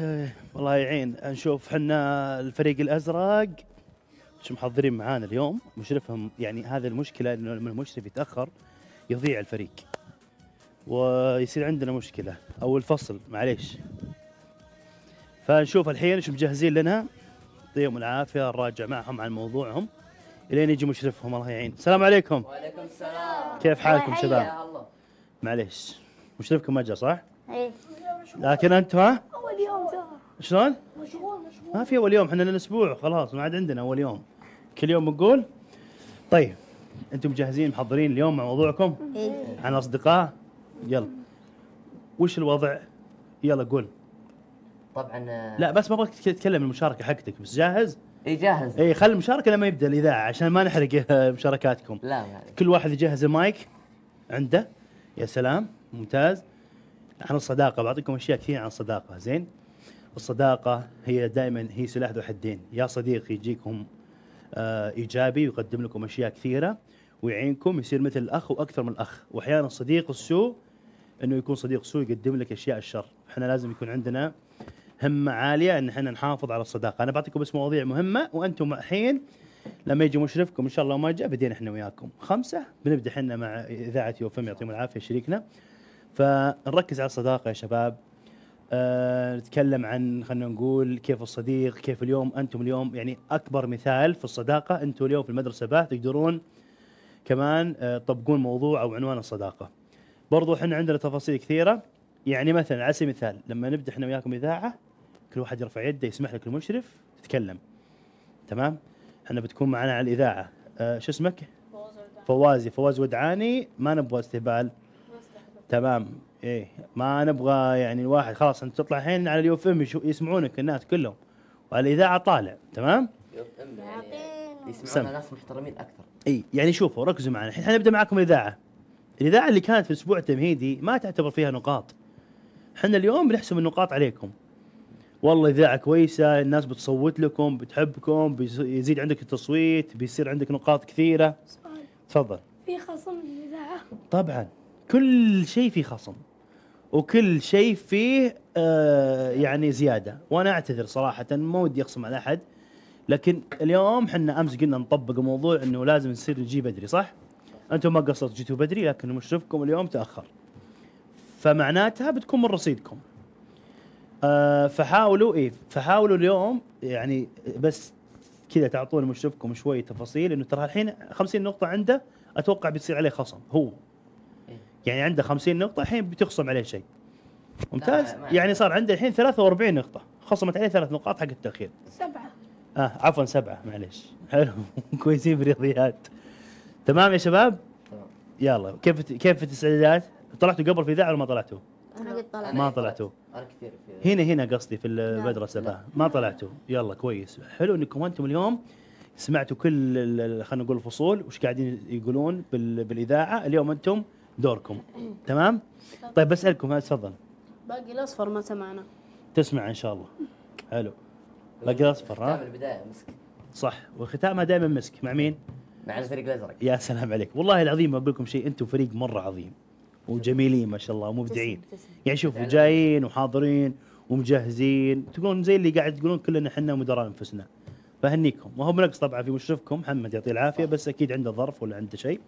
إيه، الله يعين. نشوف حنا الفريق الأزرق. شو محضرين معانا اليوم؟ مشرفهم يعني هذه المشكلة إنه لما المشرف يتأخر يضيع الفريق. ويصير عندنا مشكلة أو الفصل معليش. فنشوف الحين إيش مجهزين لنا. يعطيهم العافية نراجع معهم عن موضوعهم. إلين يجي مشرفهم الله يعين. السلام عليكم. وعليكم السلام. كيف حالكم شباب؟ معليش. مشرفكم ما جاء صح؟ إيه. لكن أنتم ها؟ شلون؟ مشغول مشغول. ما في أول يوم إحنا لنا أسبوع خلاص ما عاد عندنا أول يوم. كل يوم بنقول طيب أنتم مجهزين محضرين اليوم مع موضوعكم؟ إيه. عن أصدقاء؟ يلا. وش الوضع؟ يلا قول. طبعا آه، لا بس ما أبغاك تتكلم المشاركة حقتك بس جاهز؟ اي جاهز. اي خلي المشاركة لما يبدأ الإذاعة عشان ما نحرق مشاركاتكم. لا ما عليك. كل واحد يجهز المايك عنده. يا سلام ممتاز. عن الصداقة بعطيكم أشياء كثير عن الصداقة زين؟ الصداقة هي دائما هي سلاح ذو حدين. يا صديق يجيكم آه إيجابي ويقدم لكم أشياء كثيرة ويعينكم يصير مثل الأخ وأكثر من الأخ. وأحيانا صديق السوء أنه يكون صديق سوء يقدم لك أشياء الشر. إحنا لازم يكون عندنا همة عالية أن إحنا نحافظ على الصداقة. أنا بعطيكم بس مواضيع مهمة وأنتم الحين لما يجي مشرفكم إن شاء الله وما جاء بدينا إحنا وياكم. خمسة بنبدأ إحنا مع إذاعة يوفم يعطيهم العافية شريكنا. فنركز على الصداقة يا شباب. آه نتكلم عن خلينا نقول كيف الصديق كيف اليوم أنتم اليوم. يعني أكبر مثال في الصداقة أنتم اليوم في المدرسة باه تقدرون كمان آه تطبقون موضوع أو عنوان الصداقة. برضو إحنا عندنا تفاصيل كثيرة. يعني مثلا على سبيل المثال لما نبدأ إحنا وياكم إذاعة كل واحد يرفع يده يسمح لك المشرف تتكلم تمام؟ إحنا بتكون معنا على الإذاعة. آه شو اسمك؟ فوازي فواز ودعاني. ما نبغى استهبال. تمام. إيه. ما نبغى يعني الواحد خلاص أنت تطلع الحين على ال UFM يسمعونك الناس كلهم. وعلى الاذاعه طالع تمام؟ يعني سم. يسمعونا ناس محترمين أكثر. إي. يعني شوفوا ركزوا معنا. الحين حنبدا معكم الإذاعة. الإذاعة اللي كانت في الأسبوع التمهيدي ما تعتبر فيها نقاط. إحنا اليوم بنحسب النقاط عليكم. والله إذاعة كويسة الناس بتصوت لكم بتحبكم بيز- يزيد عندك التصويت بيصير عندك نقاط كثيرة. سؤال. تفضل. في خصم للاذاعه طبعا. كل شيء فيه خصم. وكل شيء فيه آه يعني زيادة. وأنا أعتذر صراحة ما ودي اخصم على أحد. لكن اليوم إحنا أمس قلنا نطبق موضوع إنه لازم نصير نجي بدري صح؟ أنتم ما قصرتوا جيتوا بدري لكن مشرفكم اليوم تأخر. فمعناتها بتكون من رصيدكم. آه فحاولوا إيه فحاولوا اليوم يعني بس كذا تعطون مشرفكم شوية تفاصيل إنه ترى الحين 50 نقطة عنده أتوقع بتصير عليه خصم هو. يعني عنده 50 نقطة الحين بتخصم عليه شيء. ممتاز؟ يعني صار عنده الحين 43 نقطة. خصمت عليه ثلاث نقاط حق التأخير. سبعة. آه عفوا سبعة معليش. حلو. كويسين في الرياضيات. تمام يا شباب؟ تمام. يلا كيف كيف التسعيدات؟ طلعتوا قبل في اذاعه ولا ما طلعتوا؟ أنا قلت طلع ما طلعتوا. أنا كثير في هنا هنا قصدي في المدرسة ما طلعتوا. يلا كويس. حلو إنكم أنتم اليوم سمعتوا كل خلينا نقول الفصول وش قاعدين يقولون بال- بالإذاعة. اليوم أنتم دوركم. تمام؟ طيب بسألكم ها تفضل. باقي الأصفر ما سمعنا. تسمع إن شاء الله. حلو. باقي اصفر ها؟ ختام البداية مسك. صح. وختامها دائما مسك. مع مين؟ مع الفريق الأزرق. يا سلام عليك. والله العظيم أقول لكم شيء أنتم فريق مرة عظيم. وجميلين ما شاء الله ومبدعين. يعني شوفوا جايين وحاضرين ومجهزين. تقولون زي اللي قاعد تقولون كلنا إحنا مدراء أنفسنا. فهنيكم. وهو بنقص طبعا في مشرفكم. محمد يعطيه العافية بس أكيد عنده ظرف ولا عنده شيء.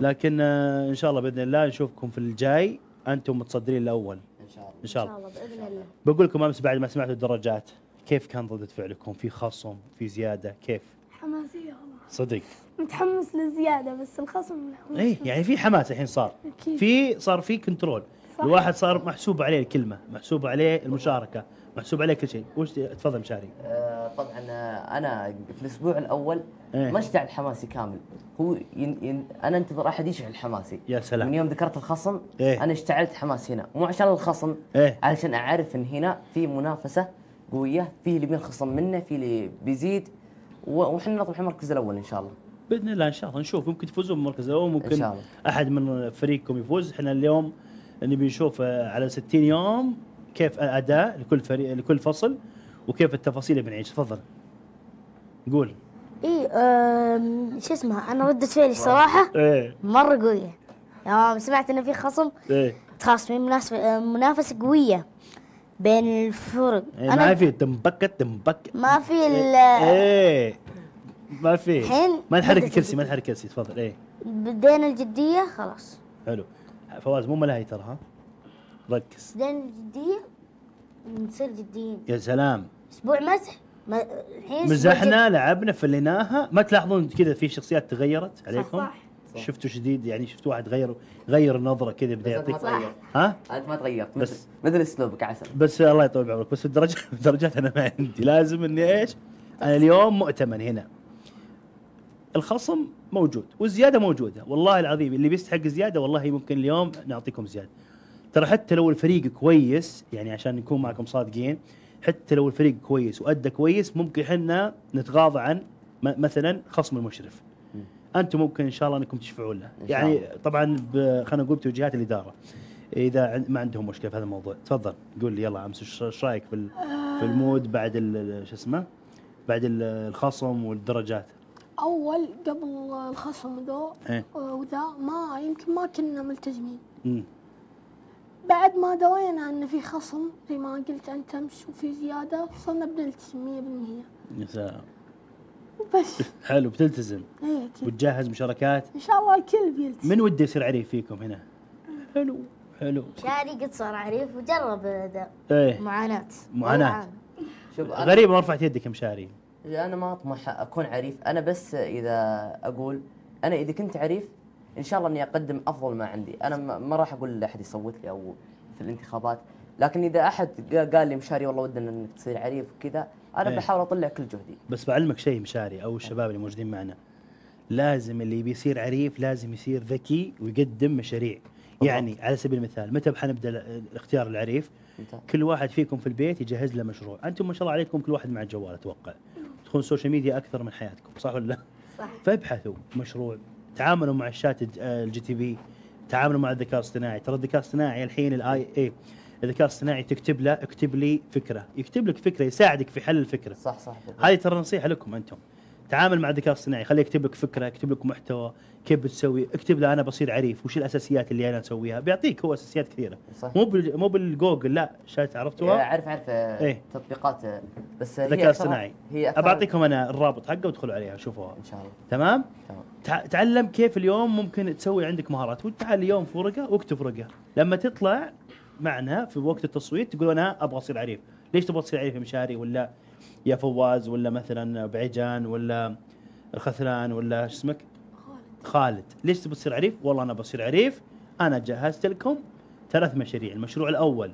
لكن آه، إن شاء الله بإذن الله نشوفكم في الجاي. أنتم متصدرين الأول. إن شاء الله. إن شاء الله. بإذن الله. بقول لكم أمس بعد ما سمعتوا الدرجات كيف كان ردة فعلكم؟ في خصم في زيادة كيف؟ حماسية والله. صدق. متحمس للزيادة بس الخصم اي يعني في حماس الحين صار. أكيد. في صار في كنترول. صح. الواحد صار محسوب عليه الكلمة محسوب عليه المشاركة محسوب عليه كل شيء وش تفضل مشاري آه، طبعا آه، أنا في الأسبوع الأول إيه. ما أشتعل حماسي كامل هو ين ين أنا أنتظر أحد يشعل حماسي يا سلام. من يوم ذكرت الخصم إيه. أنا اشتعلت حماس هنا مو عشان الخصم إيه. علشان أعرف إن هنا في منافسة قوية في اللي بينخصم منه في اللي بيزيد و- وحنا نطمح المركز الأول إن شاء الله بإذن الله إن شاء الله نشوف يمكن تفوزون بالمركز الأول إن ممكن شاء الله. أحد من فريقكم يفوز إحنا اليوم نبي نشوف آه، على 60 يوم كيف الأداء لكل فريق لكل فصل وكيف التفاصيل اللي بنعيش تفضل. قول. اي شو اسمها؟ أنا ردة فعلي الصراحة إيه. مرة قوية. يوم سمعت إنه في خصم. إيه. تخاصمين منافسة منافسة قوية بين الفرق. إيه ما في تمبكة تمبكة ما في ال إيه. ما في. الحين ما نحرك الكرسي ما. نحرك الكرسي تفضل. إيه. بدينا الجدية خلاص. حلو. فواز مو ملاهي ترى ها؟ ركز. بدينا الجدية نصير جديين. يا سلام. أسبوع مزح الحين مزحنا لعبنا فليناها. ما تلاحظون كذا في شخصيات تغيرت عليكم؟ صح. شفتوا شديد؟ يعني شفتوا واحد غير غير النظرة كذا بدأ يعطيك تغيرت. ها؟ أنت ما تغيرت. بس- بس مثل اسلوبك عسل بس الله يطول بعمرك. بس الدرجات الدرجات أنا ما عندي. لازم إني إيش؟ أنا اليوم مؤتمن هنا. الخصم موجود والزيادة موجودة. والله العظيم اللي بيستحق زيادة والله ممكن اليوم نعطيكم زيادة. ترى حتى لو الفريق كويس يعني عشان نكون معكم صادقين حتى لو الفريق كويس وأدى كويس ممكن إحنا نتغاضى عن مثلا خصم المشرف. أنتم ممكن إن شاء الله إنكم تشفعون له. إن يعني الله. طبعا خلينا نقول توجيهات الإدارة. إذا ما عندهم مشكلة في هذا الموضوع. تفضل. قول لي يلا أمس إيش رأيك في ال- في المود بعد شو اسمه؟ بعد ال- الخصم والدرجات؟ أول قبل الخصم ذو إيه. وذا ما يمكن ما كنا ملتزمين. امم بعد ما درينا إن في خصم زي ما قلت أنت أمس وفي زيادة صرنا بنلتزم 100% يا سلام. وبس حلو بتلتزم. إيه. وتجهز مشاركات؟ إن شاء الله الكل بيلتزم. من وده يصير عريف فيكم هنا؟ حلو حلو. شاري قد صار عريف وجرب ذا إيه. معاناة. معاناة. والله شوف غريب ما رفعت يدك يا مشاري. أنا ما أطمح أكون عريف أنا بس إذا أقول أنا إذا كنت عريف إن شاء الله إني أقدم أفضل ما عندي. أنا ما راح أقول لأحد يصوت لي أو في الانتخابات. لكن إذا أحد قا- قال لي مشاري والله ودنا إنك تصير عريف وكذا أنا إيه. بحاول أطلع كل جهدي. بس بعلمك شيء مشاري أو الشباب اللي موجودين معنا. لازم اللي بيصير عريف لازم يصير ذكي ويقدم مشاريع. يعني على سبيل المثال متى حنبدا الاختيار العريف؟ كل واحد فيكم في البيت يجهز له مشروع. أنتم ما شاء الله عليكم كل واحد مع الجوال أتوقع. تدخلون ال social media أكثر من حياتكم صح ولا لا؟ صح. فابحثوا مشروع تعاملوا مع ال Chat ال G- ال GPT تعاملوا مع الذكاء الاصطناعي. ترى الذكاء الاصطناعي الحين ال AI الذكاء الاصطناعي تكتب له اكتب لي فكرة. يكتب لك فكرة يساعدك في حل الفكرة. صح صح. هذه ترى نصيحة لكم أنتم. تعامل مع الذكاء الاصطناعي خليه يكتب لك فكرة يكتب لك محتوى كيف بتسوي اكتب له أنا بصير عريف وش الأساسيات اللي أنا أسويها؟ بيعطيك هو أساسيات كثيرة. صح. مو بال مو بالجوجل لا شات إيه، عرفتوها أعرف أعرف آه، إيه. تطبيقات آه، بس الذكاء الاصطناعي هي أكثرها- أبعطيكم أنا الرابط حقه وادخلوا عليها شوفوها. إن شاء الله. تمام؟ تمام. تع- تعلم كيف اليوم ممكن تسوي عندك مهارات. وتعال اليوم في ورقه واكتب ورقه لما تطلع معنا في وقت التصويت تقول أنا أبغى أصير عريف. ليش تبغى تصير عريف يا مشاري ولا يا فواز ولا مثلا بعيجان ولا الخثلان ولا شو اسمك؟ خالد. ليش تبغى تصير عريف؟ والله أنا بصير عريف. أنا جهزت لكم ثلاث مشاريع. المشروع الأول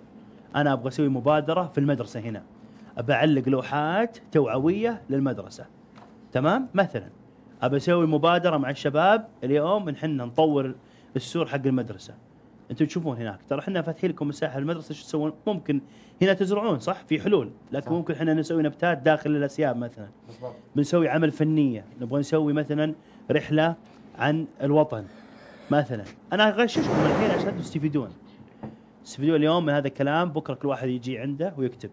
أنا أبغى أسوي مبادرة في المدرسة هنا. ابى أعلق لوحات توعوية للمدرسة. تمام؟ مثلا ابى أسوي مبادرة مع الشباب. اليوم إن إحنا نطور السور حق المدرسة. أنتم تشوفون هناك. ترى إحنا فاتحين لكم مساحة المدرسة شو تسوون؟ ممكن هنا تزرعون صح؟ في حلول. لكن صح. ممكن إحنا نسوي نبتات داخل الأسياب مثلا. بالضبط. بنسوي عمل فنية. نبغى نسوي مثلا رحلة عن الوطن مثلا. أنا أغششكم الحين عشان تستفيدون. تستفيدون اليوم من هذا الكلام بكرة كل واحد يجي عنده ويكتب.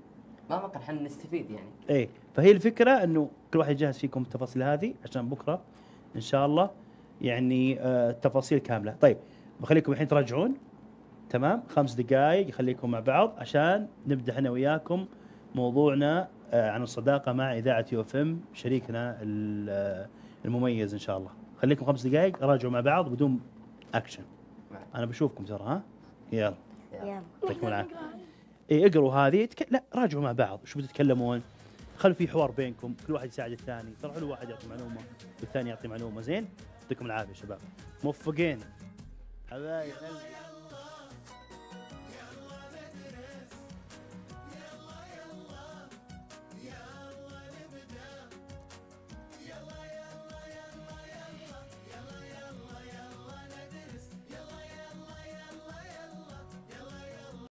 ما ممكن إحنا نستفيد يعني. إيه. فهي الفكرة إنه كل واحد يجهز فيكم التفاصيل هذه عشان بكرة إن شاء الله يعني آه تفاصيل كاملة. طيب بخليكم الحين تراجعون. تمام؟ خمس دقائق خليكم مع بعض عشان نبدأ أنا وياكم موضوعنا آه عن الصداقة مع إذاعة UFM شريكنا آه، المميز إن شاء الله. خليكم خمس دقائق راجعوا مع بعض بدون أكشن. أنا بشوفكم ترى ها؟ يلا. يلا. يعطيكم العافية. اي اقروا هذه تك... لا راجعوا مع بعض. شو بتتكلمون؟ خلوا في حوار بينكم. كل واحد يساعد الثاني. ترى حلو واحد يعطي معلومة والثاني يعطي معلومة. زين؟ يعطيكم العافية شباب. موفقين. حبايب.